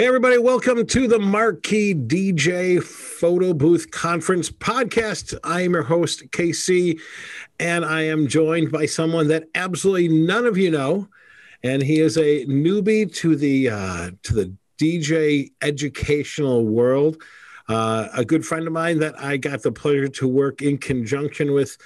Hey, everybody, welcome to the Marquee DJ Photo Booth Conference podcast. I am your host, KC, and I am joined by someone that absolutely none of you know. And he is a newbie to the uh, to the DJ educational world. Uh, a good friend of mine that I got the pleasure to work in conjunction with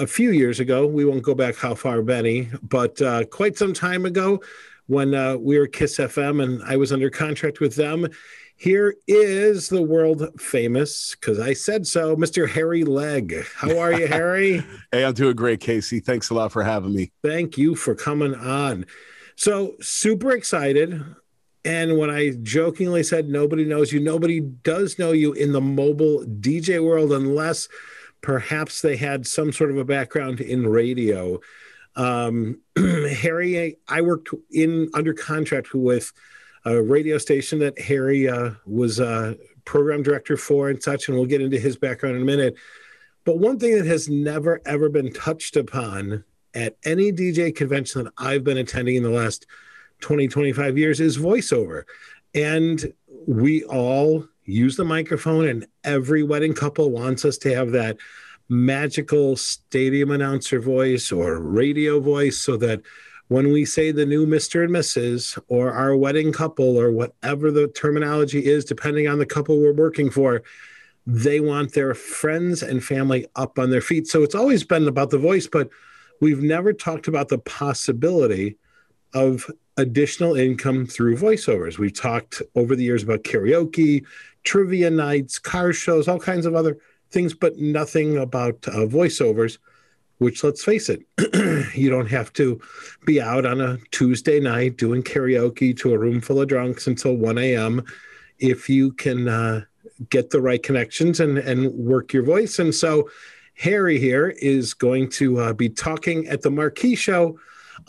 a few years ago. We won't go back how far, Benny, but uh, quite some time ago when uh, we were Kiss FM and I was under contract with them. Here is the world famous, because I said so, Mr. Harry Legg. How are you, Harry? hey, I'm doing great, Casey. Thanks a lot for having me. Thank you for coming on. So, super excited. And when I jokingly said nobody knows you, nobody does know you in the mobile DJ world unless perhaps they had some sort of a background in radio. Um, Harry, I worked in under contract with a radio station that Harry uh, was a program director for and such, and we'll get into his background in a minute. But one thing that has never ever been touched upon at any DJ convention that I've been attending in the last 20, 25 years is voiceover. And we all use the microphone, and every wedding couple wants us to have that magical stadium announcer voice or radio voice so that when we say the new Mr. and Mrs. or our wedding couple or whatever the terminology is, depending on the couple we're working for, they want their friends and family up on their feet. So it's always been about the voice, but we've never talked about the possibility of additional income through voiceovers. We've talked over the years about karaoke, trivia nights, car shows, all kinds of other things, but nothing about uh, voiceovers. Which, let's face it, you don't have to be out on a Tuesday night doing karaoke to a room full of drunks until 1 a.m. if you can uh, get the right connections and, and work your voice. And so, Harry here is going to uh, be talking at the Marquee Show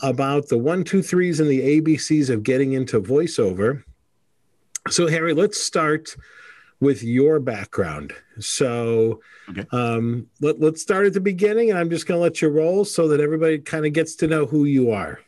about the one, two, threes and the ABCs of getting into voiceover. So, Harry, let's start with your background. So, okay. um, let, let's start at the beginning, and I'm just going to let you roll so that everybody kind of gets to know who you are.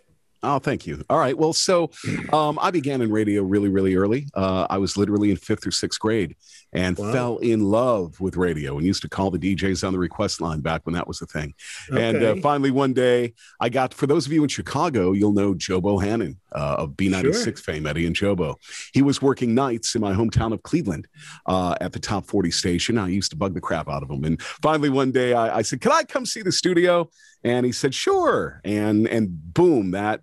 Oh, thank you. All right. Well, so um, I began in radio really, really early. Uh, I was literally in fifth or sixth grade and wow. fell in love with radio and used to call the DJs on the request line back when that was a thing. Okay. And uh, finally, one day, I got, for those of you in Chicago, you'll know Joe Bohannon uh, of B96 sure. fame, Eddie and Jobo. He was working nights in my hometown of Cleveland uh, at the top 40 station. I used to bug the crap out of him. And finally, one day, I, I said, Can I come see the studio? And he said, Sure. And, and boom, that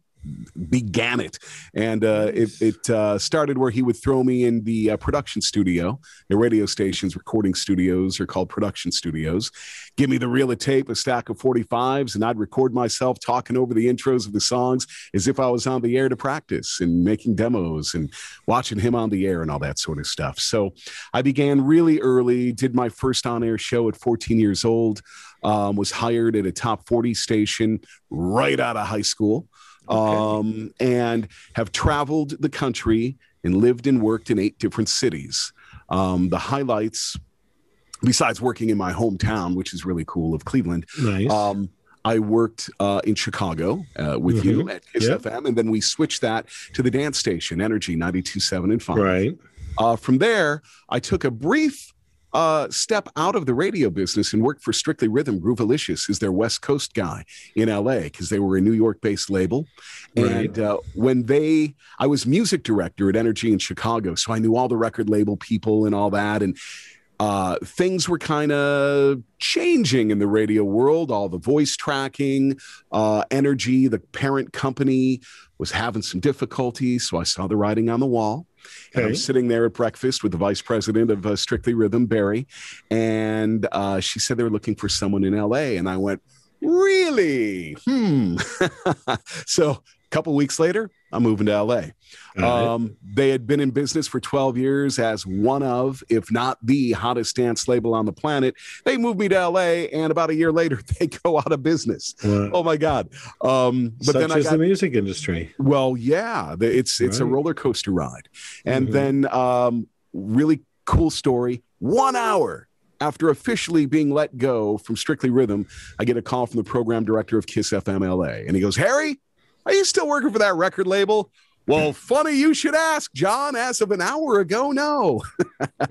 began it. And uh, it, it uh, started where he would throw me in the uh, production studio. The radio stations, recording studios are called production studios. Give me the reel of tape, a stack of 45s, and I'd record myself talking over the intros of the songs as if I was on the air to practice and making demos and watching him on the air and all that sort of stuff. So I began really early, did my first on air show at 14 years old, um, was hired at a top 40 station right out of high school um, and have traveled the country and lived and worked in eight different cities. Um, the highlights, besides working in my hometown, which is really cool, of Cleveland. Nice. Um, I worked uh, in Chicago uh, with mm-hmm. you at Kiss yep. FM, and then we switched that to the dance station, Energy 92.7 and 5. Right. Uh, from there, I took a brief uh, step out of the radio business and worked for Strictly Rhythm. Groovilicious is their West Coast guy in LA because they were a New York based label. Right. And uh, when they, I was music director at Energy in Chicago, so I knew all the record label people and all that. And uh, things were kind of changing in the radio world. All the voice tracking, uh, energy, the parent company was having some difficulties. So I saw the writing on the wall. And I'm sitting there at breakfast with the vice president of uh, Strictly Rhythm, Barry, and uh, she said they were looking for someone in LA, and I went, "Really? Hmm." so couple weeks later, I'm moving to LA. Right. Um, they had been in business for 12 years as one of, if not the hottest dance label on the planet. They moved me to LA, and about a year later, they go out of business. Oh my God! Um, but Such then I got, the music industry. Well, yeah, it's it's right. a roller coaster ride, and mm-hmm. then um, really cool story. One hour after officially being let go from Strictly Rhythm, I get a call from the program director of Kiss FM LA, and he goes, "Harry." Are you still working for that record label? Well, funny you should ask, John. As of an hour ago, no.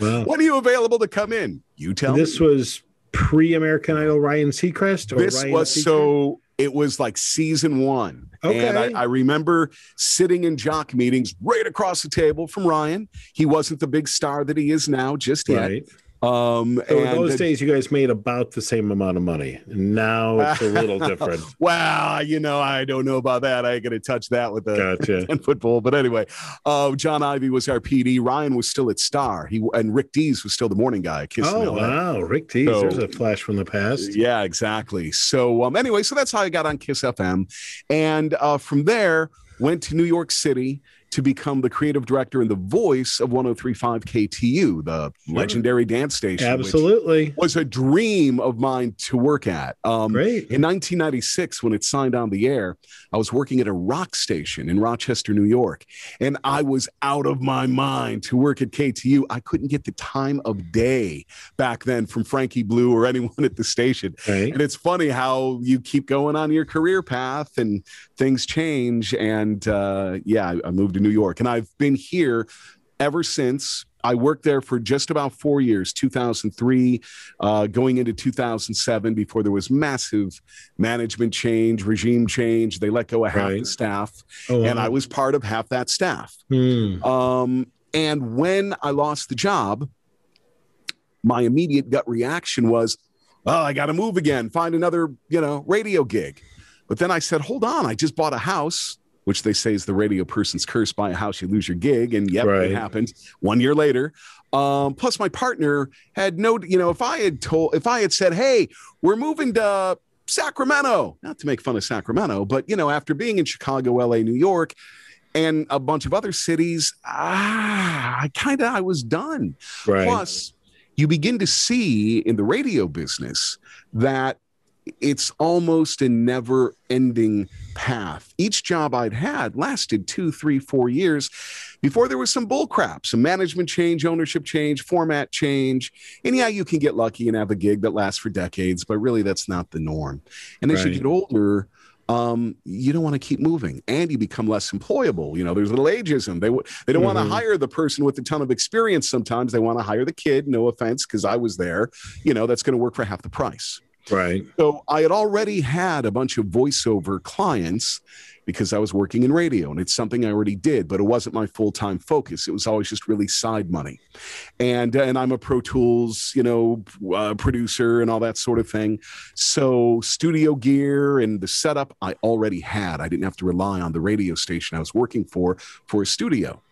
Wow. when are you available to come in? You tell this me. This was pre American Idol Ryan Seacrest? Or this Ryan was Seacrest? so it was like season one. Okay. And I, I, remember sitting in jock meetings right across the table from Ryan. He wasn't the big star that he is now just yet. Right. Um, so in those days, you guys made about the same amount of money. Now it's a little different. well, you know, I don't know about that. I ain't to touch that with the gotcha. football. But anyway, uh, John Ivey was our PD. Ryan was still at Star. He and Rick Dees was still the morning guy. Kiss oh wow, Rick Dees. So, There's a flash from the past. Yeah, exactly. So um, anyway, so that's how I got on Kiss FM, and uh, from there went to New York City to become the creative director and the voice of 1035 KTU, the sure. legendary dance station. Absolutely. Was a dream of mine to work at. Um, Great. In 1996, when it signed on the air, I was working at a rock station in Rochester, New York, and I was out of my mind to work at KTU. I couldn't get the time of day back then from Frankie Blue or anyone at the station. Right. And it's funny how you keep going on your career path and things change. And uh, yeah, I, I moved to New York, and I've been here ever since. I worked there for just about four years, 2003, uh, going into 2007, before there was massive management change, regime change. They let go of half right. the staff, oh, wow. and I was part of half that staff. Hmm. Um, and when I lost the job, my immediate gut reaction was, "Oh, I got to move again, find another, you know, radio gig." But then I said, "Hold on, I just bought a house." Which they say is the radio person's curse buy a house, you lose your gig. And yep, right. it happened one year later. Um, plus, my partner had no, you know, if I had told, if I had said, hey, we're moving to Sacramento, not to make fun of Sacramento, but, you know, after being in Chicago, LA, New York, and a bunch of other cities, ah, I kind of, I was done. Right. Plus, you begin to see in the radio business that it's almost a never ending path. Each job I'd had lasted two, three, four years before there was some bullcrap, some management change, ownership change, format change. And yeah, you can get lucky and have a gig that lasts for decades, but really that's not the norm. And as right. you get older, um, you don't want to keep moving and you become less employable. You know, there's little ageism. They, they don't mm-hmm. want to hire the person with a ton of experience. Sometimes they want to hire the kid, no offense, because I was there, you know, that's going to work for half the price. Right. So I had already had a bunch of voiceover clients because I was working in radio and it's something I already did, but it wasn't my full time focus. It was always just really side money. And, and I'm a Pro Tools, you know, uh, producer and all that sort of thing. So studio gear and the setup I already had. I didn't have to rely on the radio station I was working for for a studio.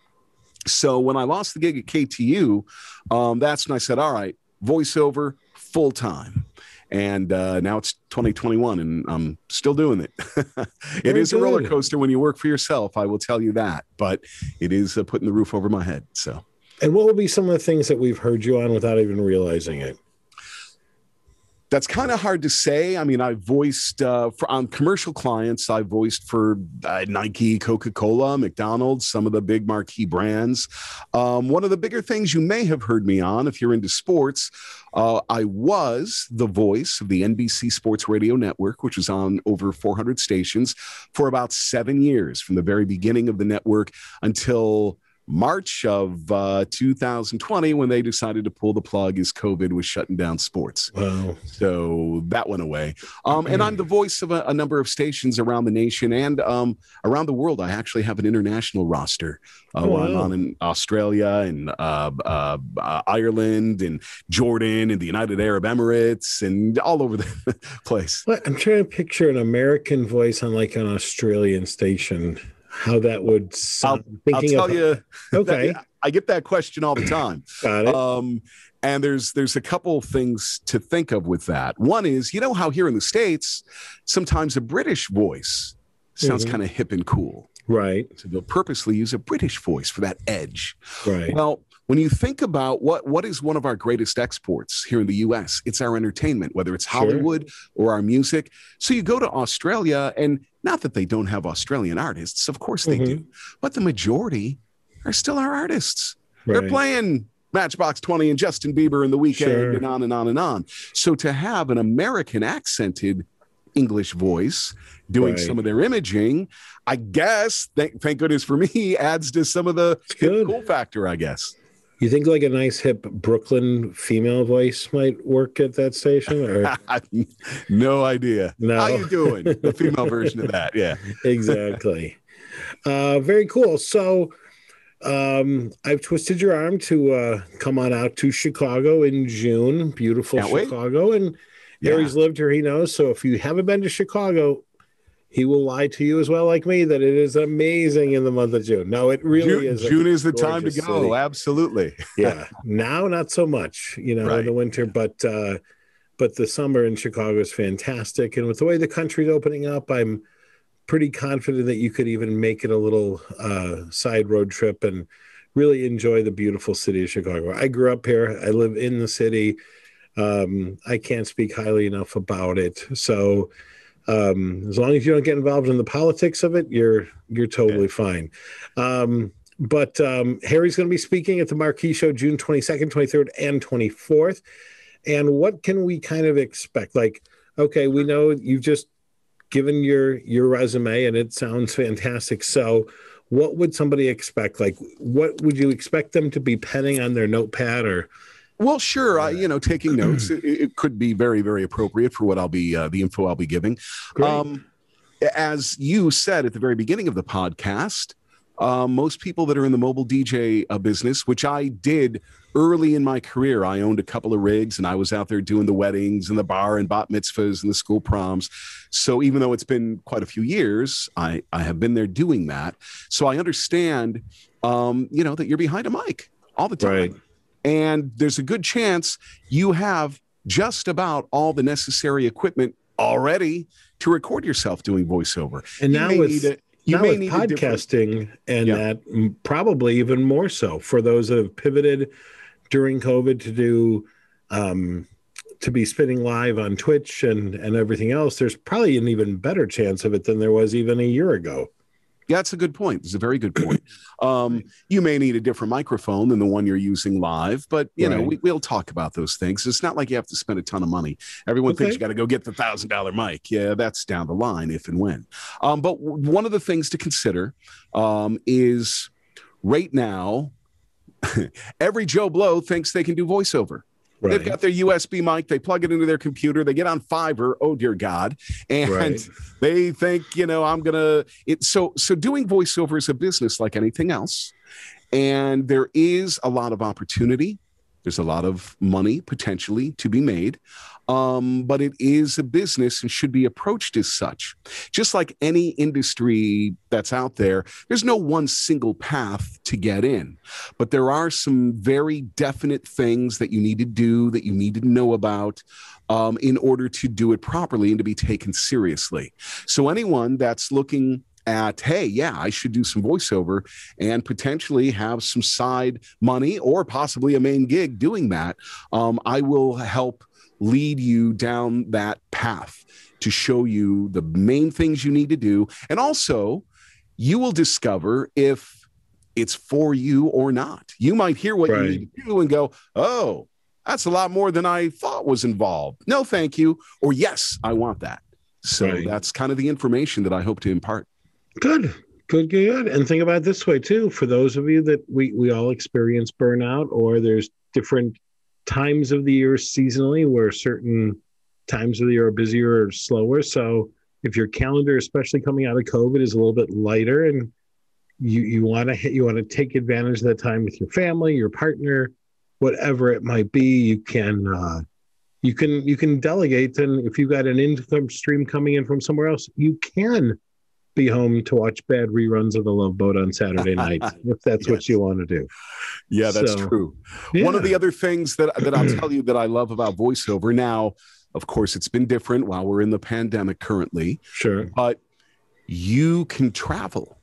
So when I lost the gig at KTU, um, that's when I said, all right, voiceover full time and uh, now it's 2021 and i'm still doing it. It is good. a roller coaster when you work for yourself i will tell you that but it is uh, putting the roof over my head so. And what will be some of the things that we've heard you on without even realizing it that's kind of hard to say. I mean, I voiced uh, for, on commercial clients. I voiced for uh, Nike, Coca Cola, McDonald's, some of the big marquee brands. Um, one of the bigger things you may have heard me on, if you're into sports, uh, I was the voice of the NBC Sports Radio Network, which was on over 400 stations for about seven years, from the very beginning of the network until March of uh, 2020 when they decided to pull the plug as COVID was shutting down sports. Wow. So that went away. Um, and I'm the voice of a, a, number of stations around the nation and um, around the world. I actually have an international roster. Uh, oh, wow. I'm on in Australia and uh, uh, uh, Ireland and Jordan and the United Arab Emirates and all over the place. I'm trying to picture an American voice on like an Australian station how that would sound. I'll, I'll tell of, you. Okay. That, I get that question all the time. Got it. Um, and there's there's a couple things to think of with that. One is, you know how here in the states, sometimes a British voice sounds mm-hmm. kind of hip and cool. Right. So they'll purposely use a British voice for that edge. Right. Well, when you think about what what is one of our greatest exports here in the US, it's our entertainment, whether it's Hollywood sure. or our music. So you go to Australia and not that they don't have Australian artists, of course they mm-hmm. do, but the majority are still our artists. Right. They're playing Matchbox 20 and Justin Bieber in the Weeknd sure. and on and on and on. So to have an American accented English voice doing right. some of their imaging, I guess, thank, thank goodness for me, adds to some of the cool factor, I guess. You think like a nice hip Brooklyn female voice might work at that station? Or no idea. No. How you doing? The female version of that, yeah. exactly. Uh, very cool. So um, I've twisted your arm to uh, come on out to Chicago in June. Beautiful Can't Chicago, wait. and yeah. Lived here. He knows. So if you haven't been to Chicago, he will lie to you as well, like me, that it is amazing in the month of June. No, it really June, is. June is the time to go. City. Absolutely. yeah. Now, not so much, you know, right. in the winter, but uh, but the summer in Chicago is fantastic. And with the way the country's opening up, I'm pretty confident that you could even make it a little uh, side road trip and really enjoy the beautiful city of Chicago. I grew up here. I live in the city. Um, I can't speak highly enough about it. So um, as long as you don't get involved in the politics of it, you're you're totally yeah. fine. Um, but um, Harry's going to be speaking at the Marquee Show June 22nd, 23rd, and 24th. And what can we kind of expect? Like, okay, we know you've just given your your resume, and it sounds fantastic. So, what would somebody expect? Like, what would you expect them to be penning on their notepad or? Well, sure. I, you know, taking notes it, it, could be very, very appropriate for what I'll be uh, the info I'll be giving. Um, as you said at the very beginning of the podcast, uh, most people that are in the mobile DJ uh, business, which I did early in my career, I owned a couple of rigs and I was out there doing the weddings and the bar and bat mitzvahs and the school proms. So even though it's been quite a few years, I, I have been there doing that. So I understand, um, you know, that you're behind a mic all the time. Right. And there's a good chance you have just about all the necessary equipment already to record yourself doing voiceover. And you now with, a, now with podcasting and yeah. that probably even more so for those that have pivoted during COVID to do um, to be spinning live on Twitch and and everything else, there's probably an even better chance of it than there was even a year ago. Yeah, that's a good point. It's a very good point. Um, you may need a different microphone than the one you're using live, but you right. know we, will talk about those things. It's not like you have to spend a ton of money. Everyone okay. thinks you got to go get the thousand dollar mic. Yeah, that's down the line if and when. Um, but one of the things to consider um, is right now, every Joe Blow thinks they can do voiceover. Right. They've got their USB mic. They plug it into their computer. They get on Fiverr. Oh dear God! And right. they think, you know, I'm gonna. It so so doing voiceover is a business like anything else, and there is a lot of opportunity. There's a lot of money potentially to be made um, but it is a business and should be approached as such. Just like any industry that's out there, there's no one single path to get in, but there are some very definite things that you need to do, that you need to know about. Um, in order to do it properly and to be taken seriously. So, anyone that's looking at, hey, yeah, I should do some voiceover and potentially have some side money or possibly a main gig doing that, um, I will help lead you down that path to show you the main things you need to do. And also, you will discover if it's for you or not. You might hear what right. you need to do and go, oh, that's a lot more than I thought was involved. No, thank you. Or yes, I want that. So right. that's kind of the information that I hope to impart. Good. Good, good. And think about this way too. For those of you that we, we all experience burnout or there's different times of the year seasonally where certain times of the year are busier or slower. So if your calendar, especially coming out of COVID, is a little bit lighter and you you want to you want to take advantage of that time with your family, your partner, whatever it might be, you can uh, you can you can delegate. And if you've got an income stream coming in from somewhere else, you can be home to watch bad reruns of the Love Boat on Saturday night if that's yes. what you want to do. Yeah, that's so, true. Yeah. One of the other things that that I'll tell you that I love about voiceover now, of course, it's been different while we're in the pandemic currently. Sure, but you can travel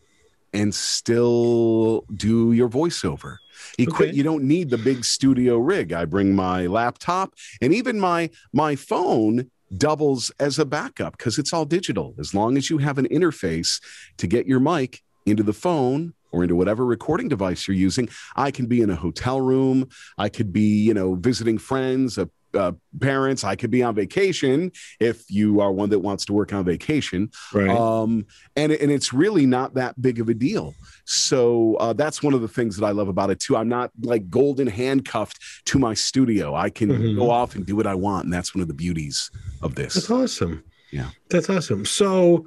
and still do your voiceover. Equip, okay. You don't need the big studio rig. I bring my laptop and even my my phone doubles as a backup because it's all digital. As long as you have an interface to get your mic into the phone or into whatever recording device you're using, I can be in a hotel room. I could be, you know, visiting friends, a uh, parents. I could be on vacation if you are one that wants to work on vacation. Right. Um, and, and it's really not that big of a deal. So uh, that's one of the things that I love about it too. I'm not like golden handcuffed to my studio. I can Mhm. go off and do what I want. And that's one of the beauties of this. That's awesome. Yeah. That's awesome. So,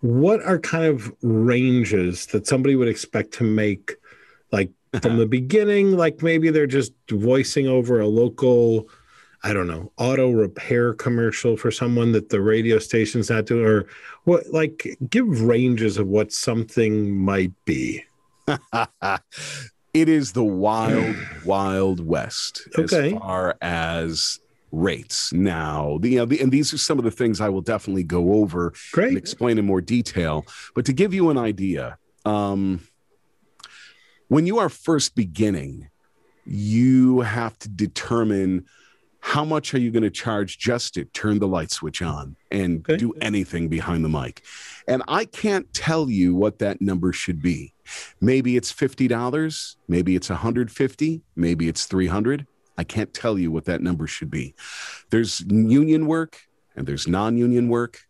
what are kind of ranges that somebody would expect to make, like from the beginning? Like maybe they're just voicing over a local, I don't know, auto repair commercial for someone that the radio station's not doing, or what? Like, give ranges of what something might be. it is the wild, wild west Okay. as far as rates. Now, the, you know, the, and these are some of the things I will definitely go over and explain in more detail. But to give you an idea, um, when you are first beginning, you have to determine how much are you going to charge just to turn the light switch on and Okay. do anything behind the mic. And I can't tell you what that number should be. Maybe it's $50, maybe it's 150, maybe it's 300. I can't tell you what that number should be. There's union work and there's non-union work.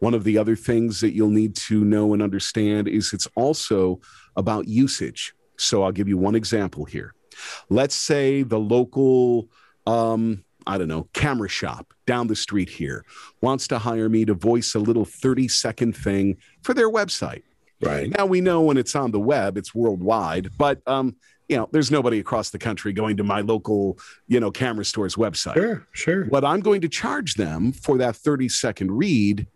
One of the other things that you'll need to know and understand is it's also about usage. So I'll give you one example here. Let's say the local, um, I don't know, camera shop down the street here wants to hire me to voice a little 30 second thing for their website. Right. Now we know when it's on the web, it's worldwide, but um, you know, there's nobody across the country going to my local, you know, camera store's website. Sure. Sure. What I'm going to charge them for that 30 second read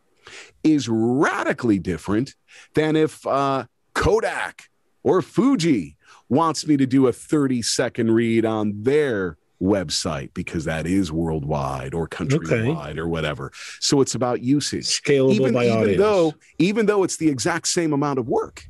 is radically different than if uh, Kodak or Fuji wants me to do a 30 second read on their website because that is worldwide or countrywide or whatever. So it's about usage. Scalable even, by even audience. though even though it's the exact same amount of work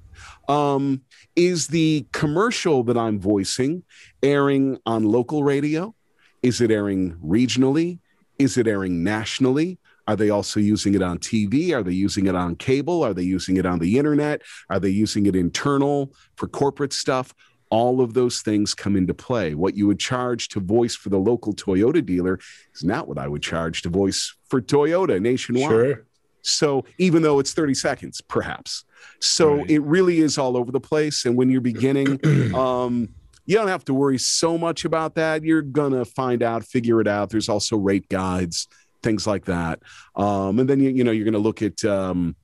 um, is the commercial that i'm voicing airing on local radio? Is it airing regionally? Is it airing nationally? Are they also using it on tv are they using it on cable? Are they using it on the internet? Are they using it internal for corporate stuff all of those things come into play. What you would charge to voice for the local Toyota dealer is not what I would charge to voice for Toyota nationwide. Sure. So even though it's 30 seconds, perhaps. So Right. it really is all over the place. And when you're beginning, um, you don't have to worry so much about that. You're gonna find out, figure it out. There's also rate guides, things like that. Um, and then you, you know, you're gonna look at um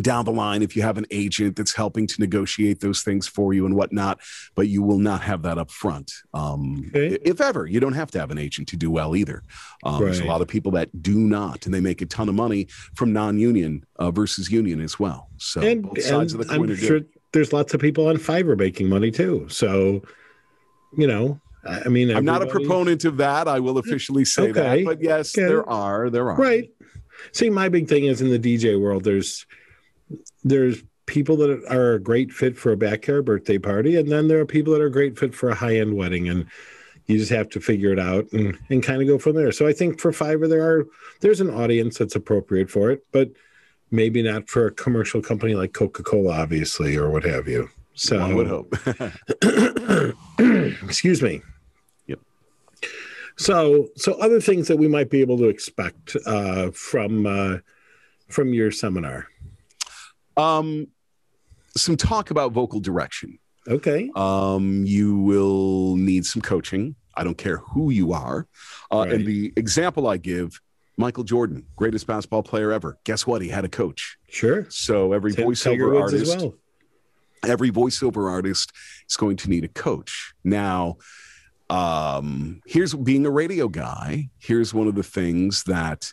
down the line if you have an agent that's helping to negotiate those things for you and whatnot, but you will not have that up front. Um, Okay. If ever, you don't have to have an agent to do well either. Um, There's a lot of people that do not, and they make a ton of money from non-union uh, versus union as well. So and, both sides of the coin I'm are sure good. there's lots of people on Fiverr making money too. So, you know, I mean, I'm not a proponent of that. I will officially say Okay. that, but yes, Okay. there are. There are. right? See, my big thing is in the DJ world. There's there's people that are a great fit for a backyard birthday party, and then there are people that are a great fit for a high end wedding, and you just have to figure it out and, and kind of go from there. So I think for Fiverr there are there's an audience that's appropriate for it, but maybe not for a commercial company like Coca Cola, obviously, or what have you. So One would hope. excuse me Yep. so so other things that we might be able to expect uh, from uh, from your seminar um, some talk about vocal direction. okay Um, you will need some coaching. I don't care who you are. Uh, Right. And the example I give Michael Jordan, greatest basketball player ever. Guess what? He had a coach. sure So every Tim- voiceover artist, as well every voiceover artist is going to need a coach. Now, um, here's being a radio guy. Here's one of the things that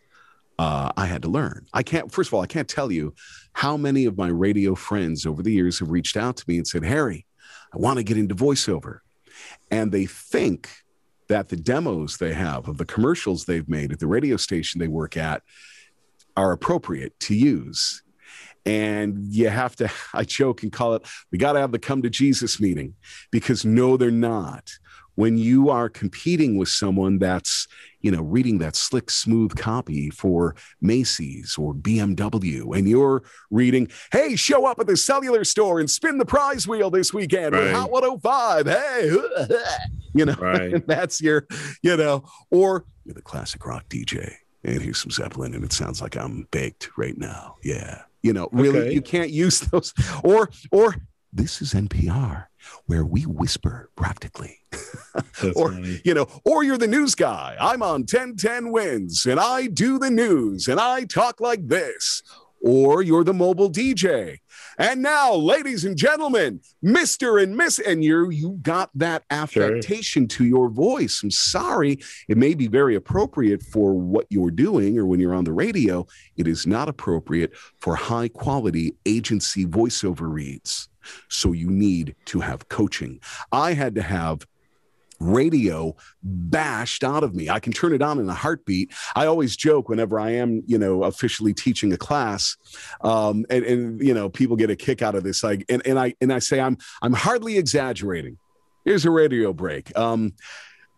uh, I had to learn. I can't, first of all, I can't tell you how many of my radio friends over the years have reached out to me and said, Harry, I want to get into voiceover. And they think that the demos they have of the commercials they've made at the radio station they work at are appropriate to use. And you have to, I joke and call it, we got to have the come to Jesus meeting because no, they're not. When you are competing with someone that's, you know, reading that slick, smooth copy for Macy's or BMW, and you're reading, hey, show up at the cellular store and spin the prize wheel this weekend with Hot 105. Hey, You know, right. that's your, you know, or you're the classic rock DJ. And here's some Zeppelin, and it sounds like I'm baked right now. Yeah. You know, really, Okay. you can't use those. Or, or this is NPR, where we whisper practically. Or funny. you know, or you're the news guy. I'm on 1010 WINS and I do the news and I talk like this. Or you're the mobile DJ. And now, ladies and gentlemen, Mr. and Miss, and you you got that affectation to your voice. I'm sorry. It may be very appropriate for what you're doing or when you're on the radio. It is not appropriate for high quality agency voiceover reads. So you need to have coaching. I had to have radio bashed out of me. I can turn it on in a heartbeat. I always joke whenever I am, you know, officially teaching a class, um, and, and you know, people get a kick out of this. Like, and, and I and I say I'm I'm hardly exaggerating. Here's a radio break. Um,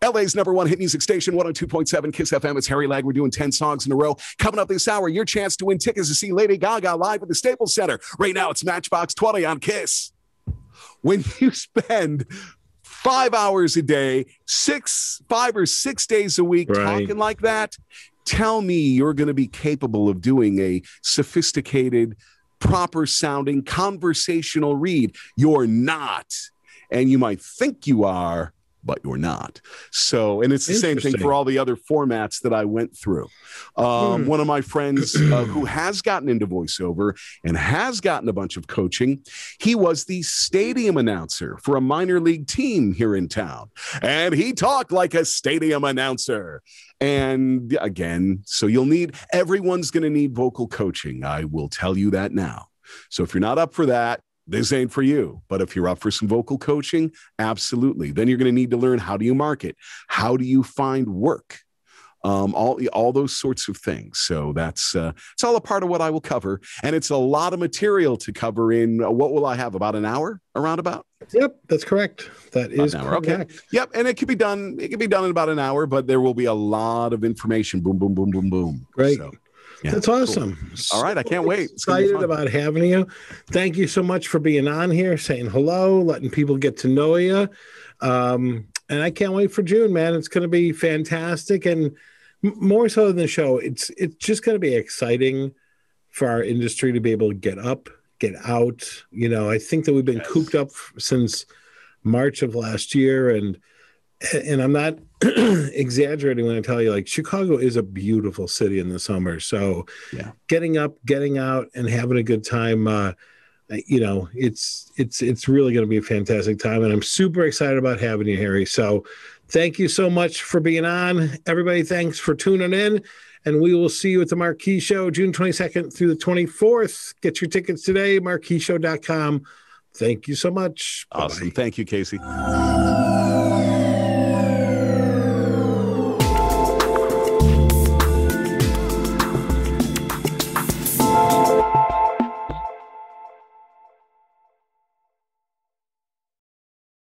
LA's number one hit music station, 102.7 Kiss FM. It's Harry Legg. We're doing 10 songs in a row. Coming up this hour, your chance to win tickets to see Lady Gaga live at the Staples Center. Right now, it's Matchbox 20 on Kiss. When you spend five hours a day, six, five or six days a week Right. talking like that, tell me you're going to be capable of doing a sophisticated, proper sounding conversational read. You're not. And you might think you are, but you're not. So, and it's the same thing for all the other formats that I went through. Um, Hmm. One of my friends uh, who has gotten into voiceover and has gotten a bunch of coaching, he was the stadium announcer for a minor league team here in town. And he talked like a stadium announcer. And again, so you'll need, everyone's going to need vocal coaching. I will tell you that now. So if you're not up for that, this ain't for you. But if you're up for some vocal coaching, absolutely. Then you're going to need to learn how do you market? How do you find work? Um, all all those sorts of things. So that's uh, it's all a part of what I will cover, and it's a lot of material to cover in. uh, what will I have? About an hour, around about. Yep, that's correct. That is an hour, okay. Yep, and it can be done. It can be done in about an hour, but there will be a lot of information. Boom, boom, boom, boom, boom. Great. So, yeah, That's cool. awesome. All right, I can't So wait. Excited about having you. Thank you so much for being on here, saying hello, letting people get to know you. Um, and I can't wait for June, man. It's going to be fantastic, and more so than the show, it's it's just going to be exciting for our industry to be able to get up, get out. You know, I think that we've been Yes. cooped up since March of last year, and and I'm not exaggerating when I tell you, like Chicago is a beautiful city in the summer. So, Yeah. getting up, getting out, and having a good time, uh, you know, it's it's it's really going to be a fantastic time, and I'm super excited about having you, Harry. So, thank you so much for being on, everybody. Thanks for tuning in. And we will see you at the Marquee Show June 22nd through the 24th. Get your tickets today, marqueeshow.com. Thank you so much. Awesome. Bye-bye. Thank you, Casey.